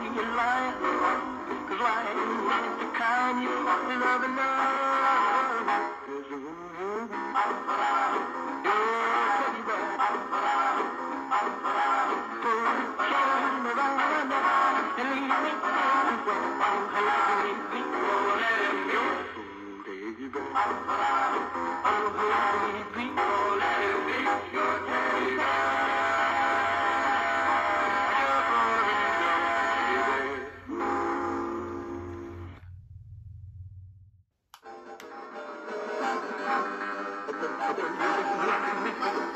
you were lying. Cause lying is the kind you love enough. thank